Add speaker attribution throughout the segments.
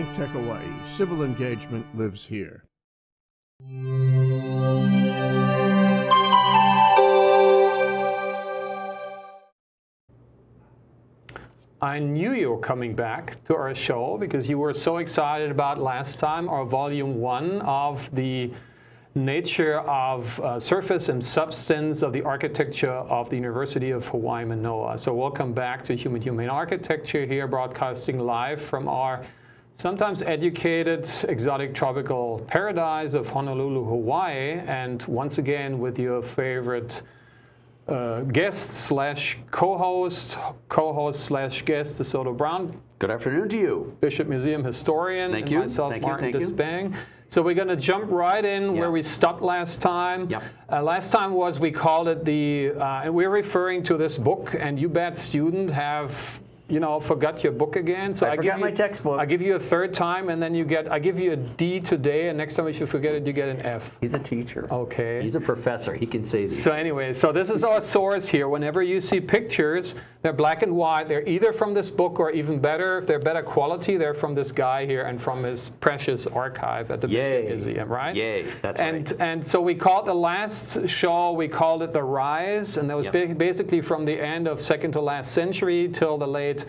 Speaker 1: ThinkTech Hawaii. Civil engagement lives here.
Speaker 2: I knew you were coming back to our show because you were so excited about last time our volume one of the nature of uh, surface and substance of the architecture of the University of Hawaii Manoa. So welcome back to Human Humane Architecture here broadcasting live from our sometimes educated exotic tropical paradise of Honolulu, Hawaii and once again with your favorite uh, guest slash co-host, co-host slash guest, DeSoto Brown.
Speaker 3: Good afternoon to you.
Speaker 2: Bishop Museum historian.
Speaker 3: Thank you.
Speaker 2: Myself,
Speaker 3: Thank you.
Speaker 2: Martin
Speaker 3: Thank you.
Speaker 2: So we're going to jump right in
Speaker 3: Yeah.
Speaker 2: where we stopped last time.
Speaker 3: Yep.
Speaker 2: Uh, last time was we called it the, uh, and we're referring to this book, and you bad student have, you know, forgot your book again. So
Speaker 3: I
Speaker 2: give
Speaker 3: forgot
Speaker 2: you,
Speaker 3: my textbook.
Speaker 2: I give you a third time, and then you get, I give you a D today, and next time if you forget it, you get an F.
Speaker 3: He's a teacher.
Speaker 2: Okay.
Speaker 3: He's a professor. He can say these.
Speaker 2: So anyway, so this is our source here. Whenever you see pictures, they're black and white. They're either from this book or even better, if they're better quality, they're from this guy here and from his precious archive at the
Speaker 3: Yay.
Speaker 2: Museum, right?
Speaker 3: Yay. That's
Speaker 2: and,
Speaker 3: right.
Speaker 2: And so we called the last show, we called it The Rise, and that was
Speaker 3: Yep.
Speaker 2: basically from the end of second to last century till the late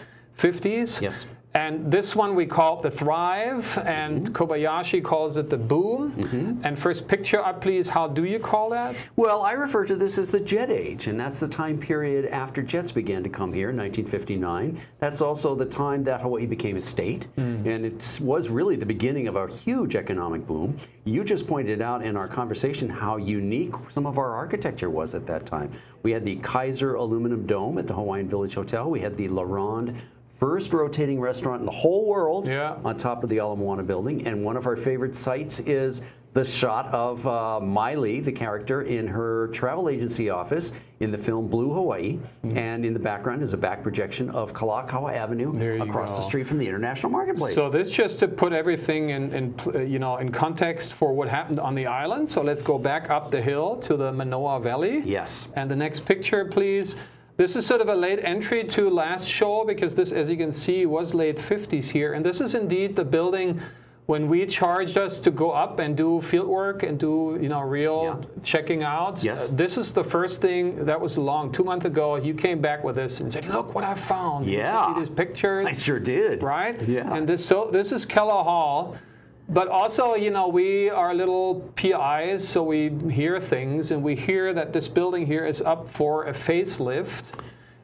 Speaker 2: 50s.
Speaker 3: Yes.
Speaker 2: And this one we call the Thrive, and
Speaker 3: Mm-hmm.
Speaker 2: Kobayashi calls it the Boom. And first picture up, please. How do you call that?
Speaker 3: Well, I refer to this as the jet age, and that's the time period after jets began to come here in 1959. That's also the time that Hawaii became a state,
Speaker 2: Mm.
Speaker 3: and it was really the beginning of a huge economic boom. You just pointed out in our conversation how unique some of our architecture was at that time. We had the Kaiser aluminum dome at the Hawaiian Village Hotel. We had the La Ronde first rotating restaurant in the whole world
Speaker 2: Yeah.
Speaker 3: on top of the Ala Moana building. And one of our favorite sites is the shot of uh, Miley, the character, in her travel agency office in the film Blue Hawaii.
Speaker 2: Mm-hmm.
Speaker 3: And in the background is a back projection of Kalakaua Avenue across the street from the International Marketplace.
Speaker 2: So this just to put everything in, in uh, you know in context for what happened on the island. So let's go back up the hill to the Manoa Valley.
Speaker 3: yes.
Speaker 2: And the next picture, please. This is sort of a late entry to last show because this, as you can see, was late 50s here. And this is indeed the building when we charged us to go up and do field work and do, you know, real
Speaker 3: Yeah.
Speaker 2: checking out.
Speaker 3: Yes.
Speaker 2: Uh, this is the first thing that was long, two months ago. You came back with this and said, look what I found. You
Speaker 3: Yeah.
Speaker 2: see these pictures
Speaker 3: I sure did.
Speaker 2: right?
Speaker 3: Yeah.
Speaker 2: And this so this is Keller Hall, but also you know we are little PIs, so we hear things, and we hear that this building here is up for a facelift.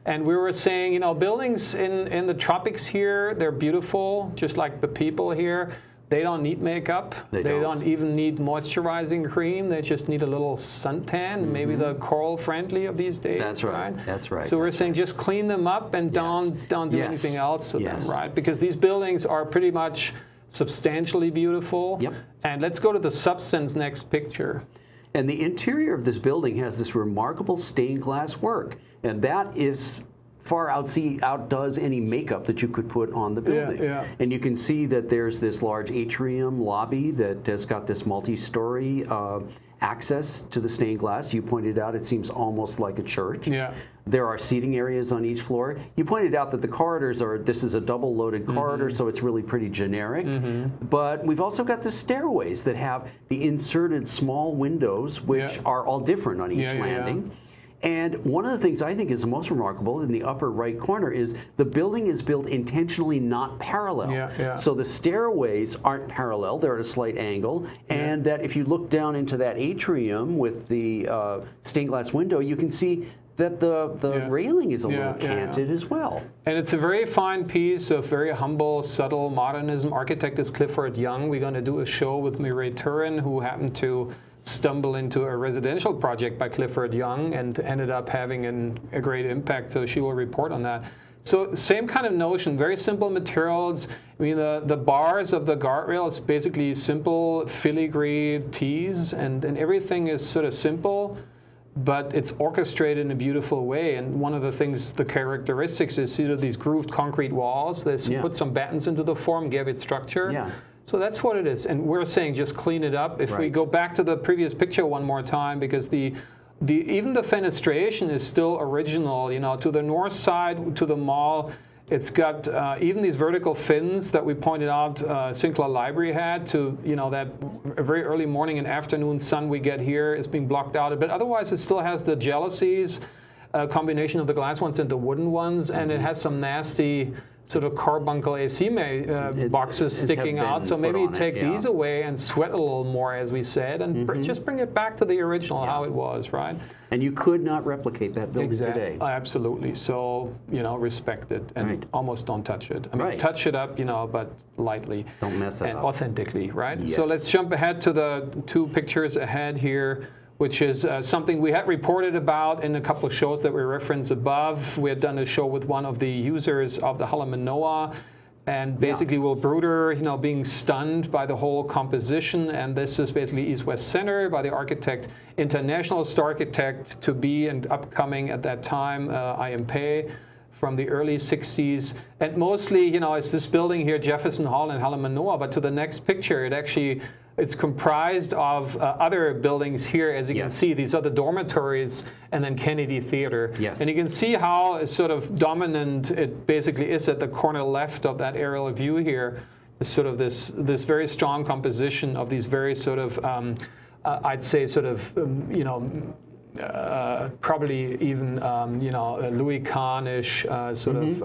Speaker 2: And we were saying, you know, buildings in, in the tropics here, they're beautiful, just like the people here. They don't need makeup.
Speaker 3: They
Speaker 2: don't.
Speaker 3: don't.
Speaker 2: even need moisturizing cream. They just need a little suntan, maybe the coral friendly of these days.
Speaker 3: Mm-hmm. That's right. That's right.
Speaker 2: So we're
Speaker 3: That's
Speaker 2: saying just clean them up and don't don't do
Speaker 3: Yes.
Speaker 2: anything else to
Speaker 3: Yes.
Speaker 2: them, right? Because these buildings are pretty much substantially beautiful.
Speaker 3: Yep.
Speaker 2: And let's go to the substance next picture.
Speaker 3: And the interior of this building has this remarkable stained glass work, and that is far outsee, outdoes any makeup that you could put on the
Speaker 2: Yeah,
Speaker 3: building.
Speaker 2: yeah.
Speaker 3: And you can see that there's this large atrium lobby that has got this multi-story uh, access to the stained glass. You pointed out it seems almost like a church.
Speaker 2: Yeah.
Speaker 3: There are seating areas on each floor. You pointed out that the corridors are, this is a double loaded
Speaker 2: Mm-hmm.
Speaker 3: corridor, so it's really pretty generic. But we've also got the stairways that have the inserted small windows, which
Speaker 2: Yeah.
Speaker 3: are all different on each
Speaker 2: Yeah, yeah, yeah.
Speaker 3: And one of the things I think is the most remarkable in the upper right corner is the building is built intentionally not parallel.
Speaker 2: Yeah, yeah.
Speaker 3: So the stairways aren't parallel, they're at a slight angle. And that if you look down into that atrium with the uh, stained glass window, you can see that the, the
Speaker 2: Yeah.
Speaker 3: railing is a
Speaker 2: Yeah,
Speaker 3: little
Speaker 2: yeah, yeah.
Speaker 3: canted as well.
Speaker 2: And it's a very fine piece of very humble, subtle modernism. Architect is Clifford Young. We're going to do a show with Mireille Turin, who happened to stumble into a residential project by Clifford Young and ended up having an, a great impact. So she will report on that. So same kind of notion, very simple materials. I mean, the, the bars of the guardrail is basically simple filigree tees, and, and everything is sort of simple but it's orchestrated in a beautiful way. And one of the things, the characteristics is you know, these grooved concrete walls. They
Speaker 3: Yeah.
Speaker 2: put some battens into the form, give it structure.
Speaker 3: Yeah.
Speaker 2: So that's what it is. And we're saying just clean it up. If we go back to the previous picture one more time, because the the even the fenestration is still original. You know, to the north side, to the mall, It's got uh, even these vertical fins that we pointed out uh, Sinclair Library had to, you know, that very early morning and afternoon sun we get here is being blocked out. But otherwise, it still has the jalousies, a combination of the glass ones and the wooden ones, and
Speaker 3: Mm-hmm.
Speaker 2: it has some nasty sort of carbuncle AC ma- uh,
Speaker 3: It-
Speaker 2: boxes
Speaker 3: it
Speaker 2: sticking out. So maybe take
Speaker 3: yeah. Mm-hmm.
Speaker 2: these away and sweat a little more, as we said, and br- just bring it back to the original how it was, right?
Speaker 3: And you could not replicate that building
Speaker 2: Exactly.
Speaker 3: today.
Speaker 2: Absolutely. So, you know, respect it and
Speaker 3: Right.
Speaker 2: almost don't touch it. I mean,
Speaker 3: Right.
Speaker 2: touch it up, you know, but lightly.
Speaker 3: Don't mess it
Speaker 2: and
Speaker 3: up.
Speaker 2: authentically, right? So let's jump ahead to the two pictures ahead here, which is uh, something we had reported about in a couple of shows that we referenced above. We had done a show with one of the users of the Hale Manoa. And basically, Will Bruder, you know, being stunned by the whole composition, and this is basically East-West Center by the architect, internationalist architect to be and upcoming at that time, uh, I.M. Pei from the early 60s. And mostly, you know, it's this building here, Jefferson Hall in Hale Manoa, but to the next picture, it actually, it's comprised of uh, other buildings here, as you can see. These are the dormitories and then Kennedy Theater.
Speaker 3: Yes.
Speaker 2: And you can see how sort of dominant it basically is at the corner left of that aerial view here. Is sort of this, this very strong composition of these very sort of, um, uh, I'd say sort of, um, you know, uh, probably even um, you know uh, Louis Kahn-ish uh, sort of.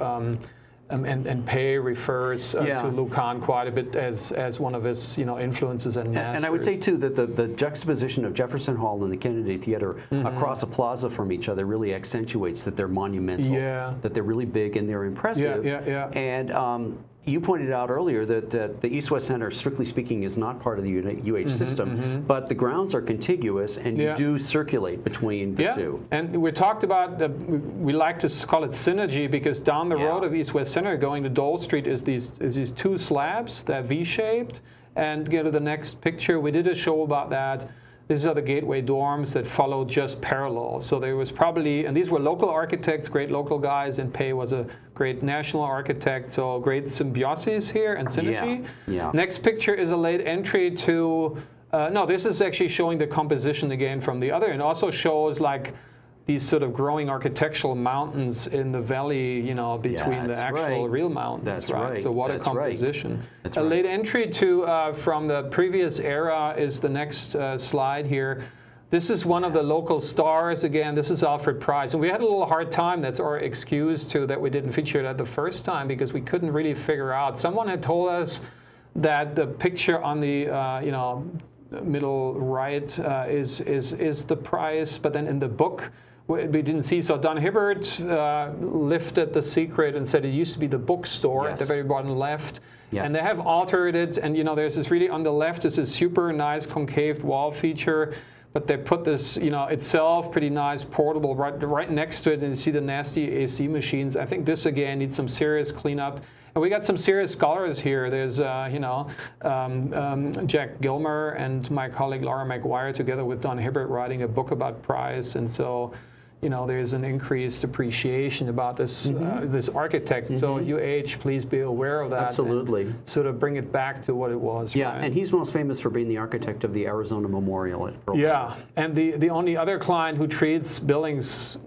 Speaker 2: Um, and, and Pei refers uh.
Speaker 3: Yeah.
Speaker 2: to Lou Kahn quite a bit as, as one of his you know influences and masters.
Speaker 3: And I would say too that the, the juxtaposition of Jefferson Hall and the Kennedy Theater
Speaker 2: Mm-hmm.
Speaker 3: across a plaza from each other really accentuates that they're monumental,
Speaker 2: Yeah.
Speaker 3: that they're really big and they're impressive.
Speaker 2: yeah, yeah.
Speaker 3: And um, you pointed out earlier that uh, the East-West Center, strictly speaking, is not part of the UH system, but the grounds are contiguous, and you
Speaker 2: Mm-hmm,
Speaker 3: do circulate between the
Speaker 2: yeah,
Speaker 3: two.
Speaker 2: and we talked about uh, we like to call it synergy because down the
Speaker 3: Yeah.
Speaker 2: road of East West Center, going to Dole Street, is these is these two slabs that V-shaped. And go to the next picture. We did a show about that. These are the gateway dorms that followed just parallel. So there was probably, and these were local architects, great local guys, and Pei was a great national architect. So great symbiosis here and synergy.
Speaker 3: yeah. yeah.
Speaker 2: Next picture is a late entry to, uh, no, this is actually showing the composition again from the other, and also shows like these sort of growing architectural mountains in the valley, you know, between the actual
Speaker 3: right.
Speaker 2: real mountains,
Speaker 3: That's
Speaker 2: right?
Speaker 3: right.
Speaker 2: So water
Speaker 3: That's right.
Speaker 2: composition.
Speaker 3: That's
Speaker 2: a
Speaker 3: right.
Speaker 2: late entry to uh, from the previous era is the next uh, slide here. This is one of the local stars again. This is Alfred Preis, and we had a little hard time. That's our excuse to that we didn't feature that the first time because we couldn't really figure out. Someone had told us that the picture on the uh, you know middle right uh, is is is the price, but then in the book we didn't see. So Don Hibbard uh, lifted the secret and said it used to be the bookstore at the very bottom left.
Speaker 3: Yes.
Speaker 2: And they have altered it, and you know, there's this really on the left is this super nice concave wall feature, but they put this, you know, itself pretty nice portable right right next to it, and you see the nasty AC machines. I think this again needs some serious cleanup. And we got some serious scholars here. There's, uh, you know, um, um, Jack Gilmer and my colleague Laura McGuire together with Don Hibbard writing a book about Preis, and so you know, there's an increased appreciation about this uh, this architect. So UH, please be aware of that.
Speaker 3: Absolutely.
Speaker 2: Sort of bring it back to what it was.
Speaker 3: Yeah,
Speaker 2: right?
Speaker 3: and he's most famous for being the architect of the Arizona Memorial at Pearl
Speaker 2: yeah, and the the only other client who treats buildings uh,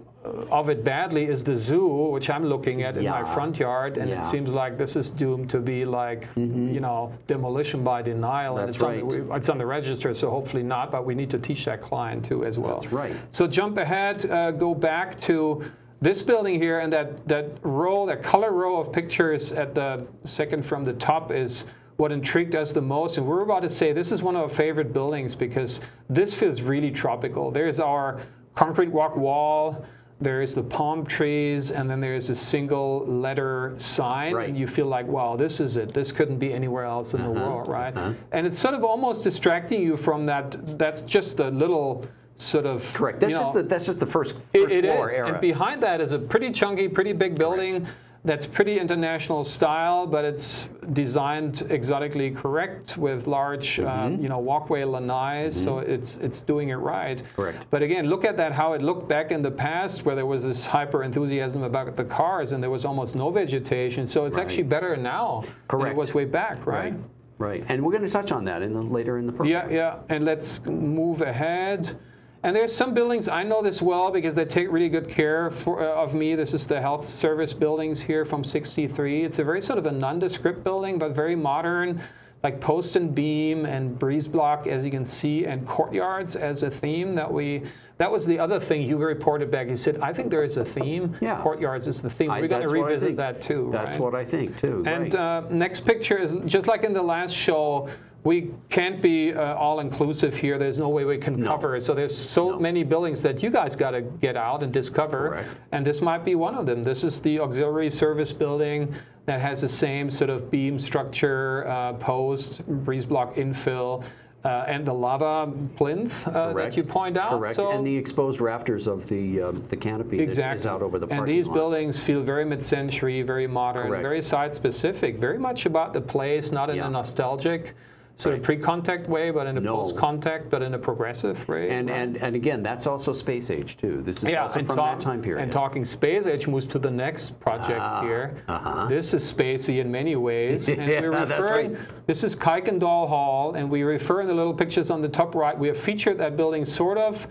Speaker 2: of it badly is the zoo, which I'm looking at in my front yard, and
Speaker 3: Yeah.
Speaker 2: it seems like this is doomed to be like you know demolition by denial, and
Speaker 3: That's
Speaker 2: it's on
Speaker 3: right.
Speaker 2: the, it's on the register, so hopefully not. But we need to teach that client too as well.
Speaker 3: That's right.
Speaker 2: So jump ahead, uh, go back to this building here, and that, that row, that color row of pictures at the second from the top is what intrigued us the most. And we're about to say this is one of our favorite buildings because this feels really tropical. There's our concrete walk wall. There is the palm trees, and then there is a single letter sign,
Speaker 3: Right.
Speaker 2: and you feel like, wow, this is it. This couldn't be anywhere else in the
Speaker 3: Uh-huh,
Speaker 2: world, right? And it's sort of almost distracting you from that. That's just the little sort of
Speaker 3: Correct. That's
Speaker 2: you
Speaker 3: just the, that's just the first, first
Speaker 2: it, it
Speaker 3: floor
Speaker 2: is.
Speaker 3: era.
Speaker 2: And behind that is a pretty chunky, pretty big building that's pretty international style, but it's designed exotically correct with large,
Speaker 3: Mm-hmm.
Speaker 2: uh, you know, walkway lanais. So it's it's doing it right.
Speaker 3: Correct.
Speaker 2: But again, look at that how it looked back in the past, where there was this hyper enthusiasm about the cars, and there was almost no vegetation. So it's
Speaker 3: Right.
Speaker 2: actually better now than
Speaker 3: Correct.
Speaker 2: it was way back, right?
Speaker 3: right. Right. And we're going to touch on that in the, later in the program.
Speaker 2: Yeah, yeah. And let's move ahead. And there's some buildings I know this well because they take really good care for, uh, of me. This is the health service buildings here from '63. It's a very sort of a nondescript building, but very modern, like post and beam and breeze block, as you can see, and courtyards as a theme that we. That was the other thing you reported back. You said, "I think there is a theme.
Speaker 3: Yeah.
Speaker 2: Courtyards is the theme.
Speaker 3: I-
Speaker 2: We're going to
Speaker 3: that's what I
Speaker 2: revisit that too."
Speaker 3: That's
Speaker 2: right?
Speaker 3: what I think too.
Speaker 2: And
Speaker 3: right.
Speaker 2: uh, next picture is just like in the last show. We can't be uh, all inclusive here. There's no way we can
Speaker 3: No.
Speaker 2: cover. So there's so
Speaker 3: No.
Speaker 2: many buildings that you guys got to get out and discover.
Speaker 3: Correct.
Speaker 2: And this might be one of them. This is the auxiliary service building that has the same sort of beam structure, uh, post, breeze block infill, uh, and the lava plinth uh, that you point out.
Speaker 3: Correct.
Speaker 2: So
Speaker 3: and the exposed rafters of the um, the canopy
Speaker 2: Exactly.
Speaker 3: is out over the parking
Speaker 2: and these
Speaker 3: lot.
Speaker 2: buildings feel very mid-century, very modern,
Speaker 3: Correct.
Speaker 2: very site-specific, very much about the place, not in
Speaker 3: Yeah.
Speaker 2: a nostalgic sort of pre-contact way, but in a
Speaker 3: No.
Speaker 2: post-contact, but in a progressive way.
Speaker 3: And,
Speaker 2: right?
Speaker 3: and and again, that's also space age too. This is
Speaker 2: yeah,
Speaker 3: also from that time period.
Speaker 2: And talking space age moves to the next project
Speaker 3: Ah,
Speaker 2: here.
Speaker 3: uh-huh.
Speaker 2: This is spacey in many ways. And
Speaker 3: Yeah,
Speaker 2: we're
Speaker 3: that's
Speaker 2: referring,
Speaker 3: right.
Speaker 2: this is Kuykendall Hall, and we refer in the little pictures on the top right, we have featured that building sort of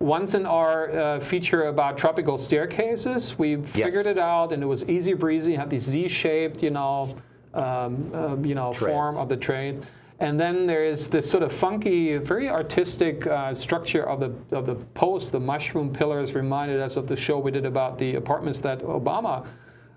Speaker 2: once in our uh, feature about tropical staircases. We figured it out, and it was easy breezy. It had these Z-shaped, you know, um, um, you know, form of the train. And then there is this sort of funky, very artistic uh, structure of the of the post. The mushroom pillars reminded us of the show we did about the apartments that Obama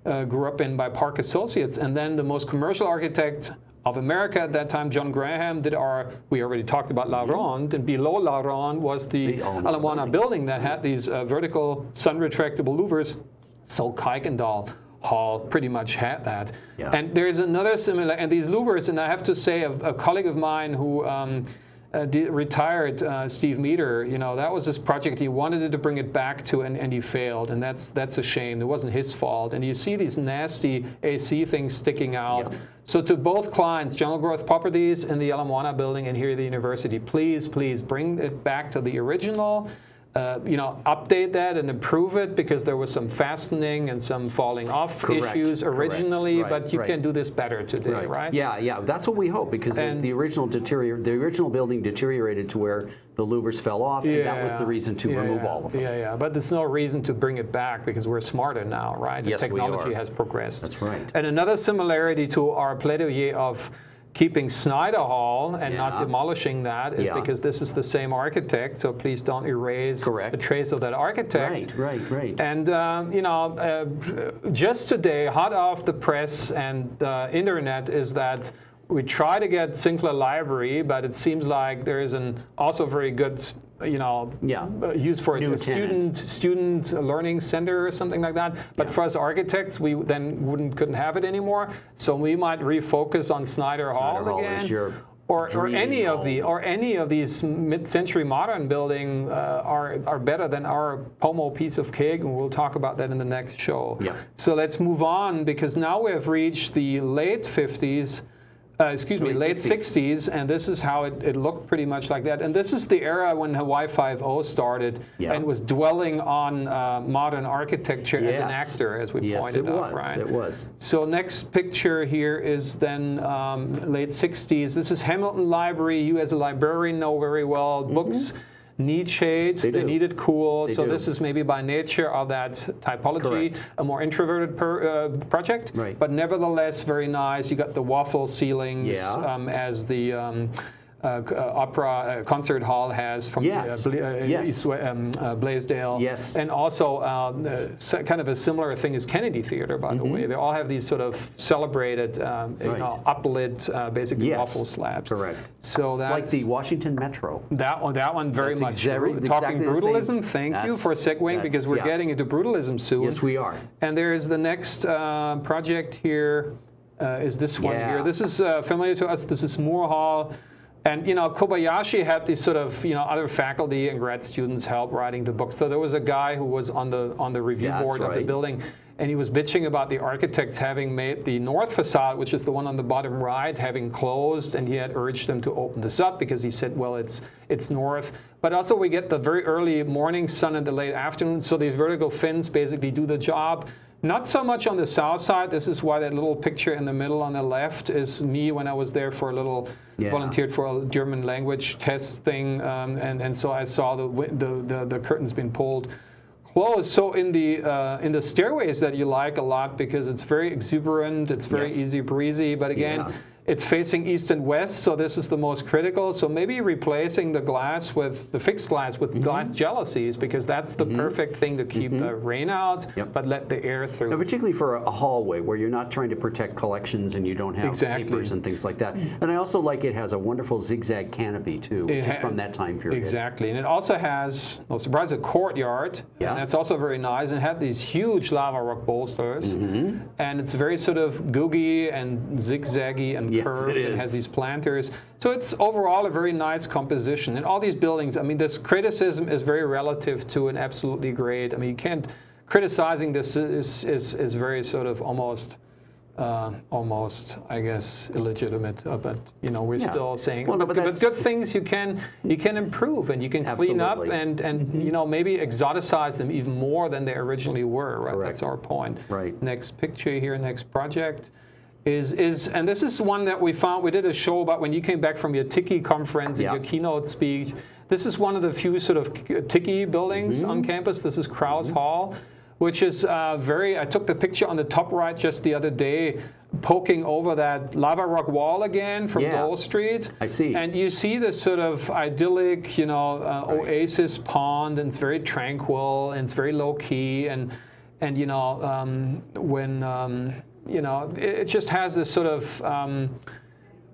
Speaker 2: uh, grew up in by Park Associates. And then the most commercial architect of America at that time, John Graham, did our. We already talked about La Ronde, and below La Ronde was the,
Speaker 3: The Ala Moana
Speaker 2: Ala Moana
Speaker 3: building.
Speaker 2: building that had these uh, vertical sun retractable louvers. So Kuykendall Hall pretty much had that.
Speaker 3: Yeah.
Speaker 2: And there's another similar, and these louvers, and I have to say, a, a colleague of mine who um, uh, did, retired, uh, Steve Meder, you know, that was his project. He wanted to bring it back to, and, and he failed, and that's that's a shame. It wasn't his fault. And you see these nasty AC things sticking out.
Speaker 3: Yeah.
Speaker 2: So to both clients, General Growth Properties and the Ala Moana building and here at the university, please, please bring it back to the original. Uh, you know, update that and improve it because there was some fastening and some falling off
Speaker 3: Correct,
Speaker 2: issues originally,
Speaker 3: right,
Speaker 2: but you
Speaker 3: right.
Speaker 2: can do this better today, right?
Speaker 3: Yeah, yeah. That's what we hope because the, the original deterior- the original building deteriorated to where the louvers fell off, and that was the reason to
Speaker 2: yeah,
Speaker 3: remove
Speaker 2: yeah.
Speaker 3: all of them.
Speaker 2: Yeah, yeah. But there's no reason to bring it back because we're smarter now, right? The
Speaker 3: Yes, we
Speaker 2: technology has progressed.
Speaker 3: That's right.
Speaker 2: And another similarity to our plaidoyer of keeping Snyder Hall and not demolishing that is
Speaker 3: Yeah.
Speaker 2: because this is the same architect, so please don't erase
Speaker 3: Correct.
Speaker 2: the trace of that architect.
Speaker 3: Right, right, right.
Speaker 2: And um, you know, uh, just today, hot off the press and the internet, is that we try to get Sinclair Library, but it seems like there is an also very good, you know,
Speaker 3: Yeah.
Speaker 2: uh, use for
Speaker 3: New
Speaker 2: a
Speaker 3: tenant.
Speaker 2: student student learning center or something like that. But
Speaker 3: Yeah.
Speaker 2: for us architects, we then wouldn't couldn't have it anymore. So we might refocus on Snyder Hall
Speaker 3: Hall
Speaker 2: again. or, or any of the or any of these mid-century modern building uh, are are better than our Pomo piece of cake, and we'll talk about that in the next show.
Speaker 3: Yeah.
Speaker 2: So let's move on because now we have reached the late 50s. Uh, excuse me,
Speaker 3: Late
Speaker 2: late
Speaker 3: 60s.
Speaker 2: 60s, and this is how it, it looked pretty much like that. And this is the era when Hawaii Five-O started
Speaker 3: Yeah.
Speaker 2: and was dwelling on uh, modern architecture as an actor, as we
Speaker 3: yes,
Speaker 2: pointed out,
Speaker 3: was.
Speaker 2: right?
Speaker 3: It was.
Speaker 2: So next picture here is then um, late 60s. This is Hamilton Library. You as a librarian know very well. Books need shade.
Speaker 3: They
Speaker 2: They, need it cool.
Speaker 3: They
Speaker 2: so
Speaker 3: do.
Speaker 2: this is maybe by nature of that typology,
Speaker 3: Correct.
Speaker 2: a more introverted per, uh, project.
Speaker 3: Right.
Speaker 2: But nevertheless, very nice. You got the waffle ceilings
Speaker 3: Yeah.
Speaker 2: um, as the um, opera uh, concert hall has from
Speaker 3: Yes.
Speaker 2: uh, Bla- uh,
Speaker 3: Yes.
Speaker 2: Um, uh, Blaisdell.
Speaker 3: Yes.
Speaker 2: And also uh, kind of a similar thing is Kennedy Theater, by the way. They all have these sort of celebrated, um, you
Speaker 3: Mm-hmm.
Speaker 2: Know, uplit, uh, basically
Speaker 3: Yes.
Speaker 2: waffle slabs.
Speaker 3: Correct.
Speaker 2: So
Speaker 3: It's
Speaker 2: that's
Speaker 3: like the Washington Metro.
Speaker 2: that one. That one very
Speaker 3: That's
Speaker 2: much.
Speaker 3: exactly- exactly
Speaker 2: Talking brutalism. Thank you for segueing because we're
Speaker 3: yes.
Speaker 2: getting into brutalism soon.
Speaker 3: Yes, we are.
Speaker 2: And there is the next uh, project here. Uh, is this one
Speaker 3: Yeah.
Speaker 2: here? This is uh, familiar to us. This is Moore Hall. And you know, Kobayashi had these sort of you know other faculty and grad students help writing the book. So there was a guy who was on the on the review
Speaker 3: Yeah,
Speaker 2: board of the building, and he was bitching about the architects having made the north facade, which is the one on the bottom right, having closed, and he had urged them to open this up because he said, well, it's it's north. But also we get the very early morning sun and the late afternoon, so these vertical fins basically do the job. Not so much on the south side. This is why that little picture in the middle on the left is me when I was there for a little
Speaker 3: Yeah.
Speaker 2: volunteered for a German language test thing, um, and and so I saw the, the the the curtains being pulled closed. So in the uh, in the stairways that you like a lot because it's very exuberant, it's very
Speaker 3: Yes.
Speaker 2: easy breezy, but again.
Speaker 3: Yeah.
Speaker 2: It's facing east and west, so this is the most critical. So maybe replacing the glass with the fixed glass with mm-hmm. glass jalousies because that's the mm-hmm. perfect thing to keep mm-hmm. the rain out.
Speaker 3: Yep.
Speaker 2: but let the air through.
Speaker 3: Now, particularly for a hallway where you're not trying to protect collections and you don't have
Speaker 2: Exactly.
Speaker 3: papers and things like that. And I also like it has a wonderful zigzag canopy too, which
Speaker 2: It
Speaker 3: is from that time period.
Speaker 2: Exactly, and it also has, no surprise, a courtyard.
Speaker 3: Yeah.
Speaker 2: And that's also very nice. And it had these huge lava rock bolsters.
Speaker 3: Mm-hmm.
Speaker 2: And it's very sort of googy and zigzaggy and
Speaker 3: Yes,
Speaker 2: curved.
Speaker 3: it
Speaker 2: has these planters. So it's overall a very nice composition. And all these buildings, I mean, this criticism is very relative to an absolutely great. I mean, you can't, criticizing this is, is, is very sort of almost. Uh, almost, I guess, illegitimate. Uh, but you know, we're
Speaker 3: Yeah.
Speaker 2: still saying,
Speaker 3: Well, no,
Speaker 2: but,
Speaker 3: but
Speaker 2: good things you can you can improve and you can clean up
Speaker 3: Absolutely.
Speaker 2: and and you know maybe exoticize them even more than they originally were. Right,
Speaker 3: Correct.
Speaker 2: that's our point.
Speaker 3: Right.
Speaker 2: Next picture here, next project. Is, is and this is one that we found we did a show about when you came back from your Tiki conference and
Speaker 3: Yeah.
Speaker 2: your keynote speech. This is one of the few sort of Tiki buildings
Speaker 3: Mm-hmm.
Speaker 2: on campus. This is Krauss Hall, which is uh, very. I took the picture on the top right just the other day, poking over that lava rock wall again from
Speaker 3: Yeah.
Speaker 2: Street.
Speaker 3: I see.
Speaker 2: And you see this sort of idyllic, you know, uh,
Speaker 3: Right.
Speaker 2: oasis pond, and it's very tranquil and it's very low key, and and you know um, when um, you know it, it just has this sort of. Um,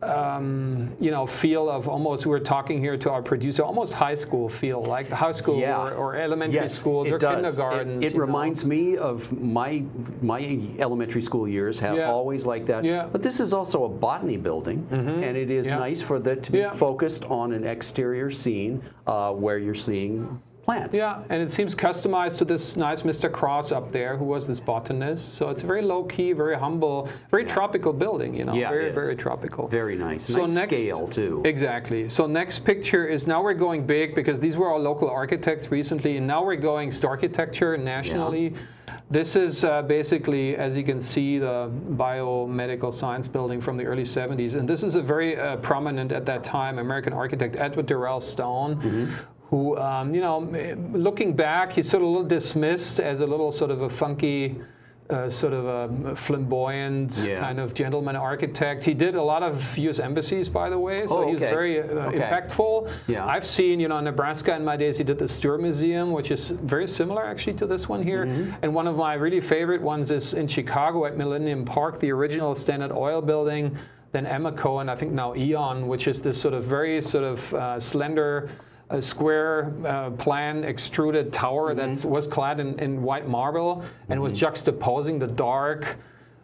Speaker 2: um, you know, feel of almost. we're talking here to our producer, almost high school feel, like high school
Speaker 3: Yeah.
Speaker 2: or, or elementary
Speaker 3: Yes,
Speaker 2: schools or
Speaker 3: does.
Speaker 2: Kindergartens.
Speaker 3: It,
Speaker 2: know.
Speaker 3: reminds me of my my elementary school years have
Speaker 2: Yeah.
Speaker 3: always like that.
Speaker 2: Yeah.
Speaker 3: But this is also a botany building, and it is nice for that to be focused on an exterior scene uh, where you're seeing plants.
Speaker 2: Yeah, and it seems customized to this nice Mr. Krauss up there, who was this botanist. So it's a very low key, very humble, very tropical building. You know,
Speaker 3: Yeah,
Speaker 2: very very tropical.
Speaker 3: Very nice.
Speaker 2: So
Speaker 3: nice
Speaker 2: next-
Speaker 3: scale too.
Speaker 2: Exactly. So next picture is now we're going big because these were our local architects recently, and now we're going to architecture nationally. This is uh, basically, as you can see, the biomedical science building from the early 70s, and this is a very uh, prominent at that time American architect Edward Durell Stone.
Speaker 3: Mm-hmm.
Speaker 2: Who, um, you know, looking back, he's sort of a little dismissed as a little sort of a funky, uh, sort of a flamboyant
Speaker 3: Yeah.
Speaker 2: kind of gentleman architect. He did a lot of U.S. embassies, by the way, so
Speaker 3: Oh,
Speaker 2: he was very uh,
Speaker 3: Okay.
Speaker 2: impactful.
Speaker 3: Yeah.
Speaker 2: I've seen, you know, in Nebraska in my days, he did the Stuhr Museum, which is very similar actually to this one here.
Speaker 3: Mm-hmm.
Speaker 2: And one of my really favorite ones is in Chicago at Millennium Park, the original Standard Oil building, then Amoco, and I think now Aon, which is this sort of very sort of uh, slender. A square uh, plan extruded tower
Speaker 3: Mm-hmm.
Speaker 2: that was clad in, in white marble and was juxtaposing the dark,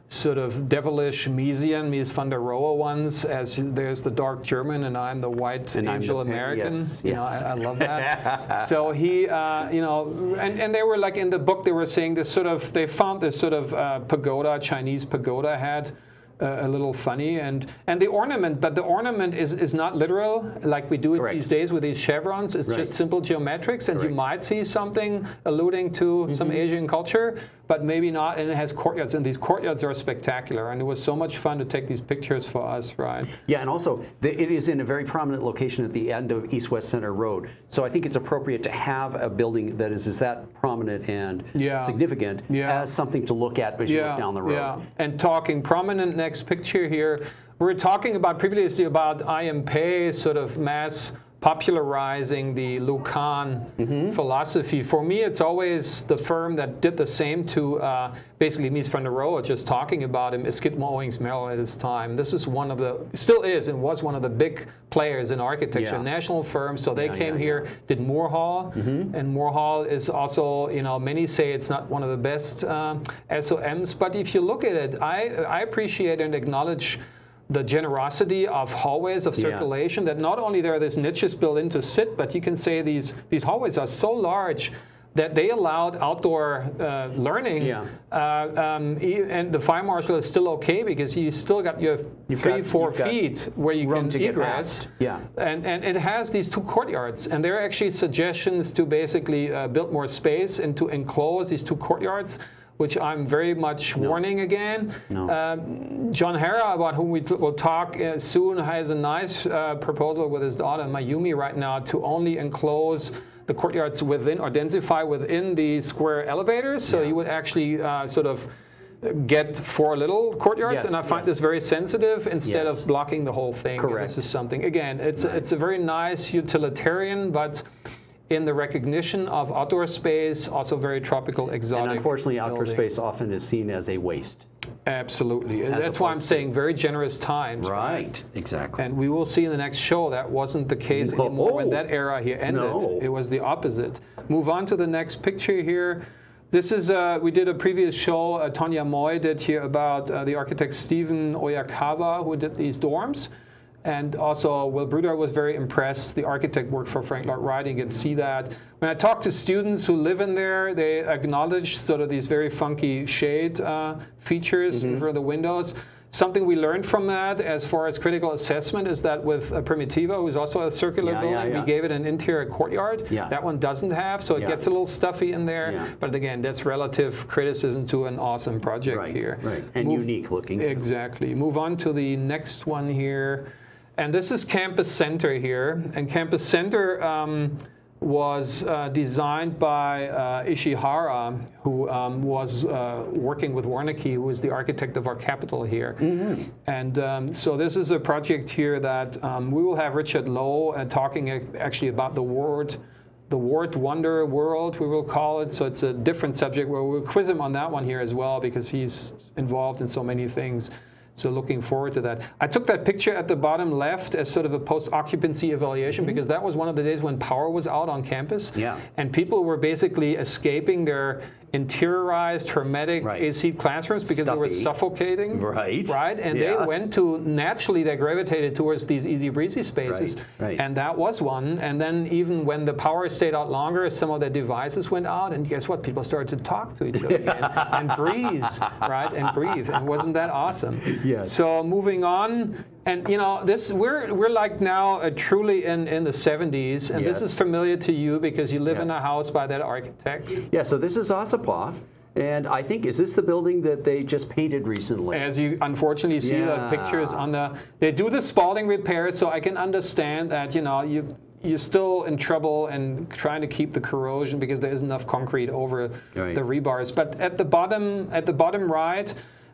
Speaker 2: sort of devilish Miesian, Mies van der Rohe ones, as there's the dark German and I'm the white
Speaker 3: And I'm the
Speaker 2: angel American.
Speaker 3: yes,
Speaker 2: you know. I, I love that. so he, uh, you know, and, and they were like in the book, they were saying this sort of, they found this sort of uh, pagoda, Chinese pagoda had. A little funny and and the ornament but the ornament is is not literal like we do it
Speaker 3: Correct.
Speaker 2: these days with these chevrons it's
Speaker 3: Right.
Speaker 2: just simple geometrics and you might see something alluding to some
Speaker 3: Mm-hmm.
Speaker 2: Asian culture, but maybe not. And it has courtyards, and these courtyards are spectacular. And it was so much fun to take these pictures for us, right?
Speaker 3: Yeah, and also the, it is in a very prominent location at the end of East West Center Road. So I think it's appropriate to have a building that is, is that prominent and
Speaker 2: Yeah.
Speaker 3: significant
Speaker 2: Yeah.
Speaker 3: as something to look at as you look down the road.
Speaker 2: Yeah, and talking prominent next picture here. We're talking about previously about I.M. Pei sort of mass popularizing the Lou Kahn
Speaker 3: Mm-hmm.
Speaker 2: philosophy. For me, it's always the firm that did the same to uh, basically Mies van der Rohe, just talking about him, is Skidmore Owings Merrill at his time. This is one of the, still is and was one of the big players in architecture,
Speaker 3: Yeah.
Speaker 2: national firm. So they
Speaker 3: Yeah,
Speaker 2: came
Speaker 3: yeah,
Speaker 2: here, did Moore Hall, and Moore Hall is also, you know, many say it's not one of the best um, SOMs, but if you look at it, I, I appreciate and acknowledge the generosity of hallways of
Speaker 3: Yeah.
Speaker 2: circulation that not only there are these niches built in to sit, but you can say these, these hallways are so large that they allowed outdoor uh, learning.
Speaker 3: Yeah.
Speaker 2: Uh, um, and the fire marshal is still okay because you still got your
Speaker 3: You've
Speaker 2: three,
Speaker 3: got-
Speaker 2: four feet where you can
Speaker 3: to get
Speaker 2: egress.
Speaker 3: Yeah.
Speaker 2: And, and it has these two courtyards, and there are actually suggestions to basically uh, build more space and to enclose these two courtyards which I'm very much warning again.
Speaker 3: No.
Speaker 2: Um, John Hara, about whom we t- will talk uh, soon, has a nice uh, proposal with his daughter Mayumi right now to only enclose the courtyards within or densify within the square elevators. So you would actually uh, sort of get four little courtyards,
Speaker 3: Yes,
Speaker 2: and I find
Speaker 3: yes.
Speaker 2: this very sensitive instead
Speaker 3: Yes.
Speaker 2: of blocking the whole thing. And
Speaker 3: Correct.
Speaker 2: This is something again. It's it's a very nice utilitarian, but in the recognition of outdoor space, also very tropical, exotic.
Speaker 3: And unfortunately, outdoor
Speaker 2: building.
Speaker 3: space often is seen as a waste.
Speaker 2: Absolutely, and that's why I'm saying very generous times.
Speaker 3: Right. Exactly.
Speaker 2: And we will see in the next show that wasn't the case
Speaker 3: No.
Speaker 2: anymore when that era here ended.
Speaker 3: No.
Speaker 2: It was the opposite. Move on to the next picture here. This is, uh, we did a previous show, uh, Tonya Moy did here about uh, the architect Stephen Oyakawa who did these dorms. And also, Will Bruder was very impressed. The architect worked for Frank Lloyd Wright. You can see that. When I talk to students who live in there, they acknowledge sort of these very funky shade uh, features
Speaker 3: Mm-hmm.
Speaker 2: for the windows. Something we learned from that as far as critical assessment is that with uh, Primitiva, who's also a circular
Speaker 3: Yeah, yeah,
Speaker 2: building,
Speaker 3: yeah.
Speaker 2: we gave it an interior courtyard.
Speaker 3: Yeah.
Speaker 2: That one doesn't have, so it
Speaker 3: Yeah.
Speaker 2: gets a little stuffy in there.
Speaker 3: Yeah.
Speaker 2: But again, that's relative criticism to an awesome project
Speaker 3: right.
Speaker 2: here.
Speaker 3: Right. And
Speaker 2: Move-
Speaker 3: unique looking.
Speaker 2: Exactly. Move on to the next one here. And this is Campus Center here. And Campus Center um, was uh, designed by uh, Ishihara, who um, was uh, working with Warnecke, who is the architect of our capital here. And um, so this is a project here that um, we will have Richard Lowe uh, talking actually about the word the Wart Wonder World, we will call it. So it's a different subject where we'll quiz him on that one here as well because he's involved in so many things. So looking forward to that. I took that picture at the bottom left as sort of a post-occupancy evaluation mm-hmm. because that was one of the days when power was out on campus.
Speaker 3: Yeah.
Speaker 2: And people were basically escaping their interiorized, hermetic
Speaker 3: Right.
Speaker 2: AC classrooms because they were suffocating.
Speaker 3: Right.
Speaker 2: Right. And
Speaker 3: Yeah.
Speaker 2: they went to naturally they gravitated towards these easy breezy spaces.
Speaker 3: Right, right.
Speaker 2: And that was one. And then even when the power stayed out longer, some of the devices went out, and guess what? People started to talk to each other again and breathe, right? And breathe. And wasn't that awesome?
Speaker 3: Yes.
Speaker 2: So moving on, and you know, this we're we're like now uh, truly in in the 70s, and this is familiar to you because you live in a house by that architect.
Speaker 3: Yeah, so this is Ossipoff. And I think, is this the building that they just painted recently?
Speaker 2: As you unfortunately see
Speaker 3: Yeah.
Speaker 2: the pictures on the, they do the spalling repairs, so I can understand that you know you you're still in trouble and trying to keep the corrosion because there isn't enough concrete over
Speaker 3: Right.
Speaker 2: the rebars. But at the bottom, at the bottom right.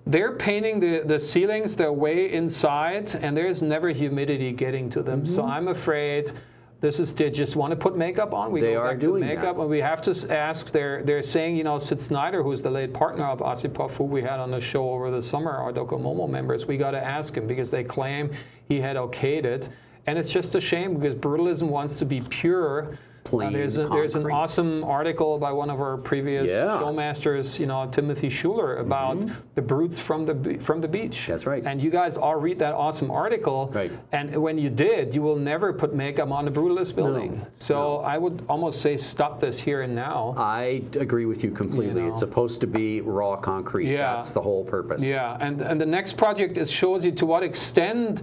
Speaker 2: They're painting the, the ceilings, they're way inside, and there's never humidity getting to them.
Speaker 3: Mm-hmm.
Speaker 2: So I'm afraid this is they just want to put makeup on. We
Speaker 3: They
Speaker 2: go
Speaker 3: are
Speaker 2: back
Speaker 3: doing
Speaker 2: to makeup,
Speaker 3: that.
Speaker 2: and we have to ask. They're they're saying, you know, Sid Snyder, who's the late partner of Ossipoff, who we had on the show over the summer, our Docomomo members. We got to ask him because they claim he had okayed it, and it's just a shame because brutalism wants to be pure. Uh, there's a, there's an awesome article by one of our previous
Speaker 3: Yeah.
Speaker 2: showmasters, you know, Timothy Schuler, about the brutes from the from the beach.
Speaker 3: That's right.
Speaker 2: And you guys all read that awesome article.
Speaker 3: Right.
Speaker 2: And when you did, you will never put makeup on a brutalist building. So I would almost say stop this here and now.
Speaker 3: I agree with you completely.
Speaker 2: You know.
Speaker 3: It's supposed to be raw concrete.
Speaker 2: Yeah.
Speaker 3: That's the whole purpose.
Speaker 2: Yeah, and, and the next project is shows you to what extent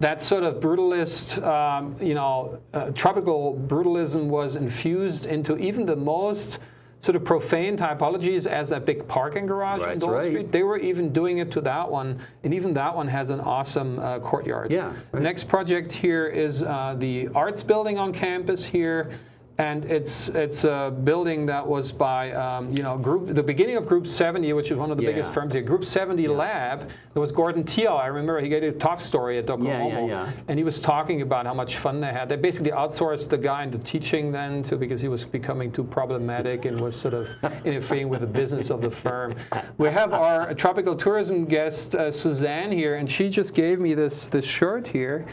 Speaker 2: that sort of brutalist, um, you know, uh, tropical brutalism was infused into even the most sort of profane typologies as that big parking garage in
Speaker 3: That's
Speaker 2: Dole
Speaker 3: right.
Speaker 2: Street. They were even doing it to that one, and even that one has an awesome uh, courtyard.
Speaker 3: Yeah, right.
Speaker 2: Next project here is uh, the arts building on campus here. And it's it's a building that was by um, you know group the beginning of Group 70, which is one of the biggest firms here. Group 70 Lab. There was Gordon Teal. I remember he gave a talk story at
Speaker 3: Yeah, yeah, yeah.
Speaker 2: and he was talking about how much fun they had. They basically outsourced the guy into teaching then, too, because he was becoming too problematic and was sort of interfering with the business of the firm. We have our tropical tourism guest uh, Suzanne here, and she just gave me this this shirt here.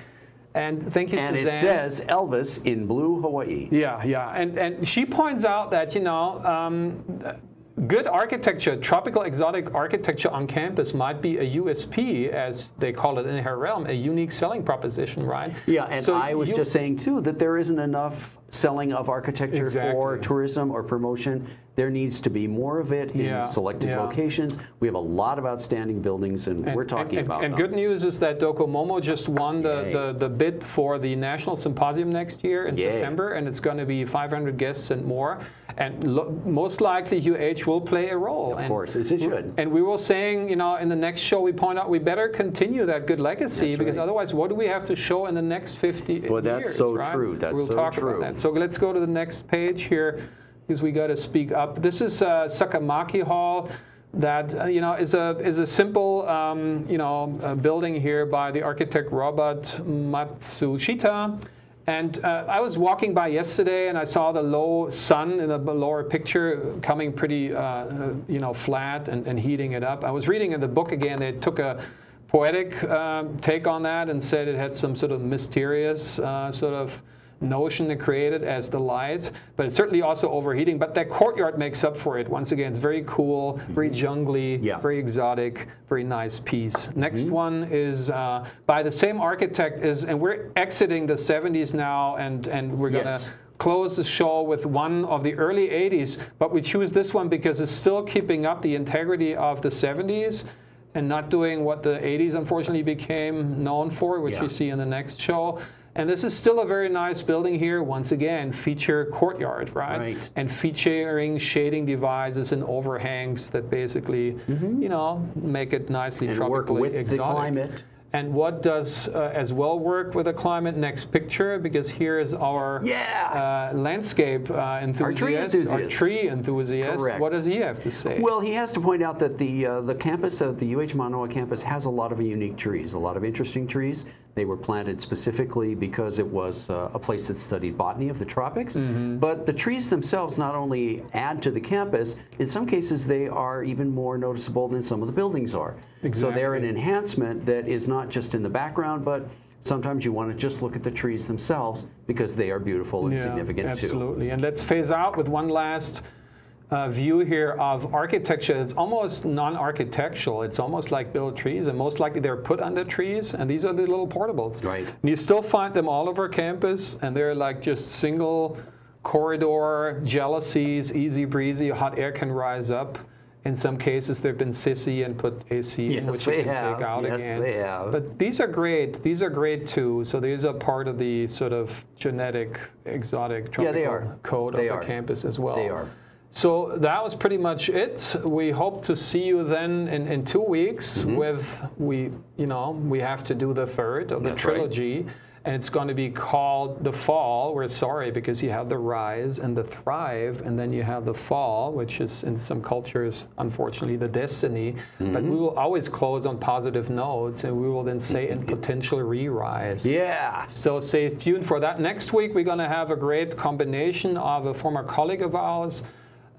Speaker 2: And thank you,
Speaker 3: And
Speaker 2: Suzanne.
Speaker 3: it says Elvis in blue Hawaii.
Speaker 2: Yeah, yeah, and and she points out that you know. Um, Good architecture, tropical exotic architecture on campus might be a USP, as they call it in her realm, a unique selling proposition, right?
Speaker 3: Yeah, and
Speaker 2: So
Speaker 3: I was
Speaker 2: you-
Speaker 3: just saying too that there isn't enough selling of architecture for tourism or promotion. There needs to be more of it in
Speaker 2: Yeah,
Speaker 3: selected
Speaker 2: yeah.
Speaker 3: locations. We have a lot of outstanding buildings, and, we're talking
Speaker 2: and,
Speaker 3: about
Speaker 2: And good news is that Docomomo just won the, the, the bid for the National Symposium next year in
Speaker 3: Yay.
Speaker 2: September, and it's going to be 500 guests and more. And lo- most likely UH will play a role.
Speaker 3: Of course, as it should.
Speaker 2: And we were saying, you know, in the next show, we point out we better continue that good legacy
Speaker 3: That's
Speaker 2: because
Speaker 3: right.
Speaker 2: otherwise, what do we have to show in the next 50
Speaker 3: Well, that's so
Speaker 2: right?
Speaker 3: true. That's
Speaker 2: we'll
Speaker 3: so
Speaker 2: talk
Speaker 3: true.
Speaker 2: So let's go to the next page here because we got to speak up. This is uh, Sakamaki Hall. That uh, you know is a is a simple um, you know uh, building here by the architect Robert Matsushita, and uh, I was walking by yesterday and I saw the low sun in the lower picture coming pretty uh, you know flat and, and heating it up. I was reading in the book again. They took a poetic take on that and said it had some sort of mysterious sort of notion created as the light, but it's certainly also overheating. But that courtyard makes up for it. Once again, it's very cool, very jungly,
Speaker 3: Yeah.
Speaker 2: very exotic, very nice piece. Next one is uh, by the same architect is, and we're exiting the 70s now, and and we're gonna.
Speaker 3: Yes.
Speaker 2: Close the show with one of the early 80s, but we choose this one because it's still keeping up the integrity of the 70s and not doing what the 80s unfortunately became known for, which
Speaker 3: Yeah.
Speaker 2: you see in the next show. And this is still a very nice building here. Once again, feature courtyard, right?
Speaker 3: Right.
Speaker 2: And featuring shading devices and overhangs that basically, you know, make it nicely
Speaker 3: and work with
Speaker 2: exotic.
Speaker 3: the climate.
Speaker 2: And what does uh, as well work with the climate? Next picture, because here is our
Speaker 3: Yeah.
Speaker 2: uh, landscape uh, enthusiast,
Speaker 3: tree
Speaker 2: our tree enthusiast.
Speaker 3: Correct.
Speaker 2: What does he have to say?
Speaker 3: Well, he has to point out that the uh, the campus of the UH Manoa campus has a lot of unique trees, a lot of interesting trees. They were planted specifically because it was uh, a place that studied botany of the tropics.
Speaker 2: Mm-hmm.
Speaker 3: But the trees themselves not only add to the campus, in some cases they are even more noticeable than some of the buildings are. So they're an enhancement that is not just in the background, but sometimes you want to just look at the trees themselves because they are beautiful and
Speaker 2: Yeah,
Speaker 3: significant too.
Speaker 2: absolutely. And let's phase out with one last uh, view here of architecture. It's almost non-architectural. It's almost like built trees, and most likely they're put under trees. And these are the little portables.
Speaker 3: Right.
Speaker 2: And you still find them all over campus, and they're like just single corridor jealousies, easy breezy. Hot air can rise up. In some cases, they've been sissy and put AC in,
Speaker 3: Yes,
Speaker 2: which you can
Speaker 3: have.
Speaker 2: take out
Speaker 3: Yes,
Speaker 2: again.
Speaker 3: they have.
Speaker 2: But these are great. These are great too. So these are part of the sort of genetic, exotic, tropical
Speaker 3: Yeah, they are.
Speaker 2: code
Speaker 3: They
Speaker 2: of
Speaker 3: are.
Speaker 2: the campus as well.
Speaker 3: They are.
Speaker 2: So that was pretty much it. We hope to see you then in, in two weeks
Speaker 3: Mm-hmm.
Speaker 2: with we you know we have to do the third of the
Speaker 3: That's right.
Speaker 2: trilogy. And it's going to be called The Fall. We're sorry because you have the rise and the thrive, and then you have the fall, which is in some cultures, unfortunately, the destiny. But
Speaker 3: Mm-hmm.
Speaker 2: we will always close on positive notes, and we will then say in potential re-rise.
Speaker 3: Yeah.
Speaker 2: So stay tuned for that. Next week, we're going to have a great combination of a former colleague of ours,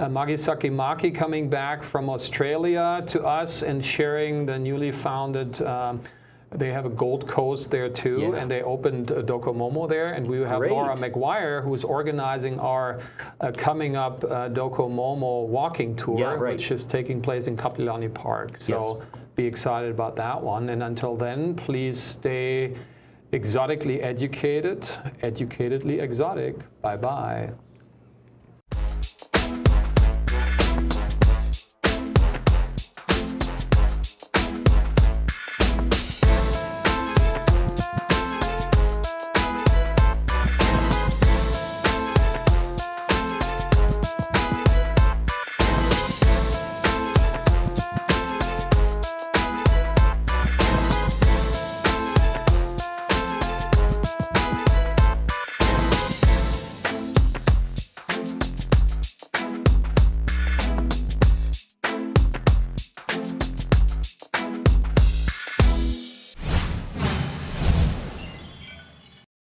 Speaker 2: uh, Magisaki Maki, coming back from Australia to us and sharing the newly founded. Um, they have a Gold Coast there too,
Speaker 3: Yeah.
Speaker 2: and they opened uh, Docomomo there. And we have
Speaker 3: Great.
Speaker 2: Laura McGuire, who's organizing our uh, coming up uh, Docomomo walking tour,
Speaker 3: Yeah, right.
Speaker 2: which is taking place in Kapiolani Park. So be excited about that one. And until then, please stay exotically educated, educatedly exotic. Bye bye.